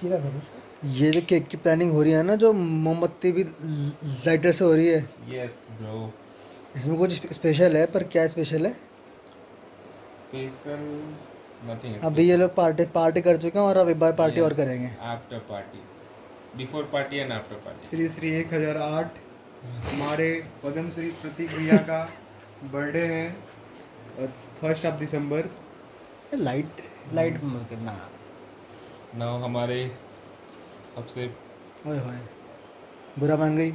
सीधा करो उसको। ये जो केक की प्लानिंग हो रही है ना जो मोमबत्ती भी लाइटर से हो रही है। यस ब्रो इसमें कुछ स्पेशल है पर क्या स्पेशल है? स्पेशल नथिंग अभी ये लोग पार्टी पार्टी कर चुके हैं और अब एक बार पार्टी और करेंगे। After party before party and after party Shri Shri एक हज़ार आठ हमारे पद्म श्री प्रतीक भैया का बर्थडे है first of December light light करना ना। हमारे सबसे ओए होए बुरा मान गई।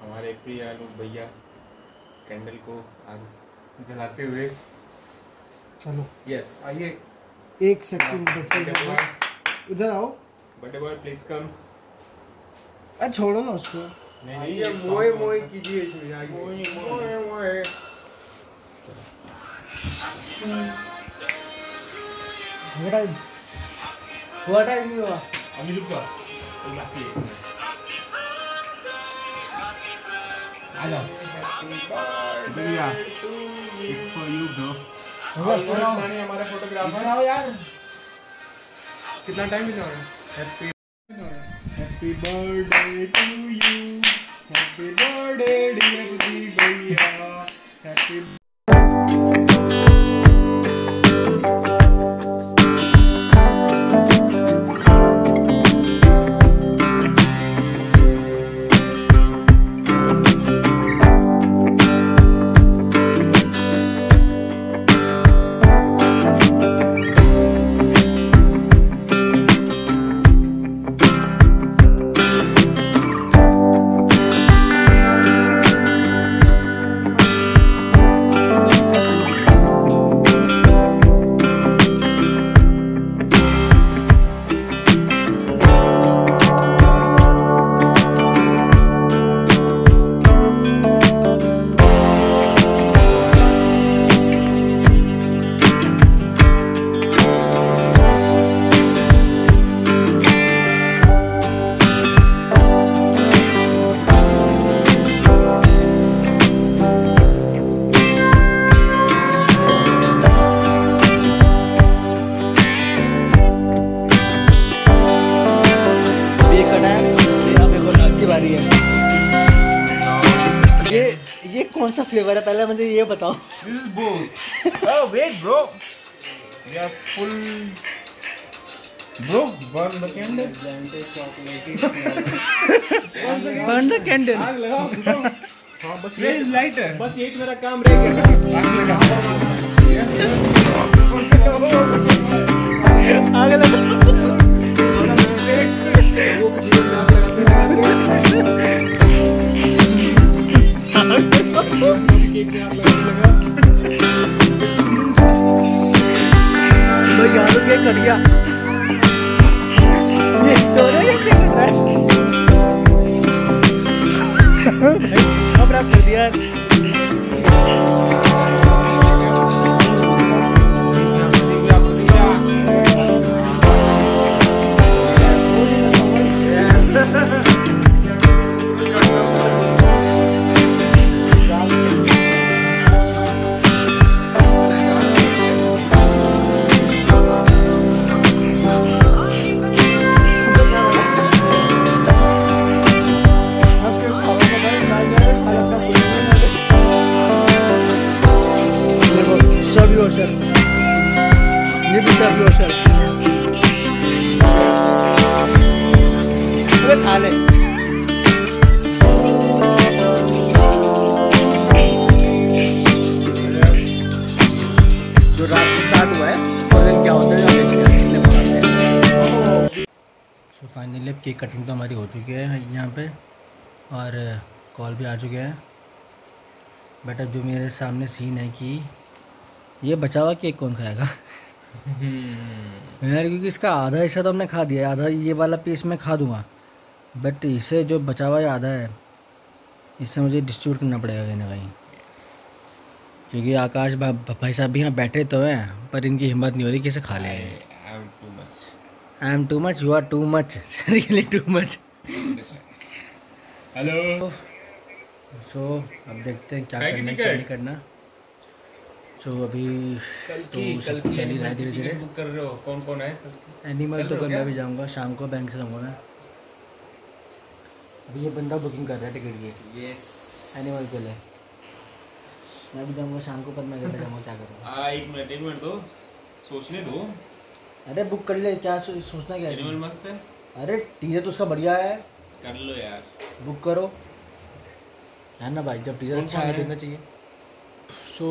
हमारे प्रिय अनूप भैया कैंडल को आग जलाते हुए। चलो। यस आइए। एक सेकंड इधर आओ। बर्थडे बॉय प्लीज़ कम अरे छोड़ो ना उसको। आइए मोए मोए कीजिए इसमें मोए मोए। हुआ टाइम हुआ टाइम नहीं हुआ? अभी रुक जाओ। कोई बाकी है आ जाओ। भैया इट्स फॉर यू ब्रो हमारे फोटोग्राफर आओ यार। कितना टाइम हो? Happy happy birthday to you happy birthday dear जी भैया हैप्पी ये कौन सा फ्लेवर है? पहले मुझे ये बताओ। This is both oh wait bro. We are full bro burn the candle. द आग लगाओ bro। हाँ बस ये lighter. बस एक मेरा काम रह गया। आग लगा। आगे लगा। वो के जीवन में आग लगाते कट गया ये सोने का केक कट रहा है अब रख कर दिया सब केक कटिंग तो हमारी हो चुकी है यहाँ पे और कॉल भी आ चुके हैं। बट अब जो मेरे सामने सीन है कि ये बचा हुआ केक कौन खाएगा? यार क्योंकि इसका आधा हिस्सा तो हमने खा दिया आधा ये वाला पीस मैं खा दूँगा। बट इसे जो बचा हुआ आधा है इससे मुझे डिस्ट्रीब्यूट करना पड़ेगा कहीं ना कहीं। क्योंकि आकाश भा, भाई साहब भी यहाँ बैठे तो हैं पर इनकी हिम्मत नहीं हो रही कि इसे खा लें। I am too much you are too much really too much hello so अब देखते हैं क्या करना है क्या नहीं करना। सो अभी कल तो सब कल की चल ही रहा है धीरे धीरे बुक कर रहे हो? कौन कौन है? एनिमल तो कल मैं भी जाऊँगा शाम को बैंक से जाऊँगा मैं। अभी ये बंदा बुकिंग कर रहा है टिकट की यस एनिमल के लिए। मैं भी जाऊँगा शाम को पर मैं जाऊँगा क्या करूँगा आ एक मिनट एक मिनट दो। सोचने दो। अरे बुक कर ले क्या सोचना क्या एनिमल है मस्त है। अरे टीजर तो उसका बढ़िया है। कर लो यार। बुक करो। है ना भाई जब टीजर अच्छा है? देना चाहिए। सो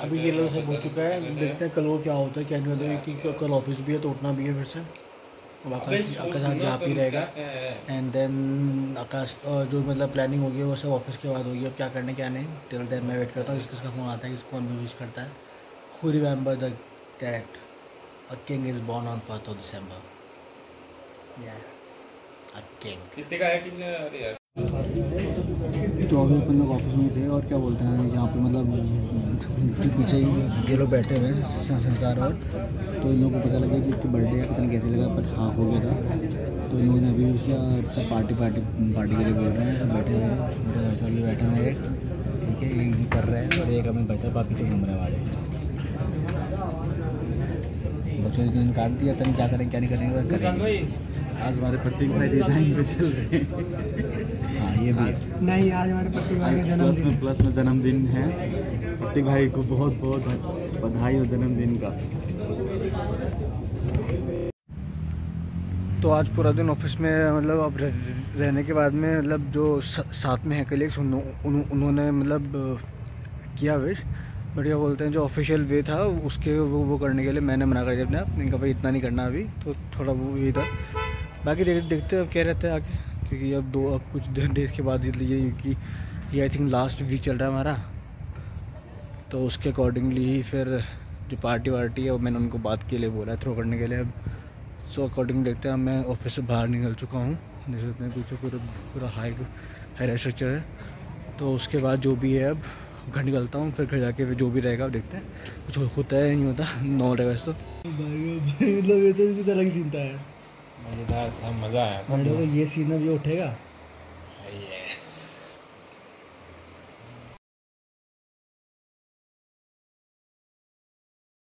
अभी ये लोग सब हो चुका है देखते हैं कल वो क्या होता है क्या नहीं होता है कि कल ऑफ़िस भी है तो उठना भी है फिर से। आकाश आकाश यहाँ पे रहेगा एंड देन आकाश जो मतलब प्लानिंग होगी वो सब ऑफ़िस के बाद होगी। अब क्या करना क्या नहीं। टिल देन मैं वेट करता हूँ किस किसका फ़ोन आता है किसको कौन विश करता है। Who remember the character a king is born on first of December a king कितने का है कितने अरे यार? तो अभी अपन लोग ऑफ़िस में थे और क्या बोलते हैं यहाँ पे मतलब पीछे ही ये लोग बैठे हुए हैं संस्कार और तो इन लोगों को पता लगा कि इसकी बर्थडे है पता नहीं कैसे लगा पर हाँ हो गया था। तो इन लोगों ने अभी उसका सब पार्टी पार्टी पार्टी के लिए बोल रहे हैं बैठे हुए हैं भाई साहब भी बैठे हुए हैं एक ठीक है एक ही कर रहे हैं और एक अपने भाई साहब पीछे घूम रहे हैं वाले बच्चों ने दिन काट दिया तभी क्या करें क्या नहीं करेंगे। करेंगे आज हमारे प्रतीक भाई डिज़ाइन पे चल रहे हैं। हाँ ये भी नहीं आज हमारे पति आज प्लस में प्लस में जन्मदिन है। प्रतीक भाई को बहुत बहुत बधाई हो जन्मदिन का। तो आज पूरा दिन ऑफ़िस में मतलब अब रहने के बाद में मतलब जो साथ में है कलीग्स उन, उन, उन्होंने मतलब किया विश बट बोलते हैं, जो ऑफिशियल वे था, उसके वो वो करने के लिए मैंने मना कर दिया अपने आप। मैंने कहा भाई इतना नहीं करना अभी तो थोड़ा वो यही था। बाकी देख, देखते हैं अब क्या रहता है आगे, क्योंकि अब दो, अब कुछ डेज़ के बाद ये क्योंकि ये आई थिंक लास्ट वीक चल रहा है हमारा। तो उसके अकॉर्डिंगली ही फिर जो पार्टी वार्टी है, वो मैंने उनको बात के लिए बोला है थ्रो करने के लिए अब। सो अकॉर्डिंग देखते हैं मैं ऑफ़िस से बाहर निकल चुका हूँ। हैं पीछे, पूरा पूरा हाई हाई स्ट्रक्चर है। तो उसके बाद जो भी है अब घर निकलता हूँ फिर घर जाके फिर जो भी रहेगा देखते हैं। कुछ होता है नहीं होता नौ रहेगा तो। मतलब ये तो कुछ अलग सीन था मज़ेदार था मज़ा आया था ये सीन अब ये उठेगा? ये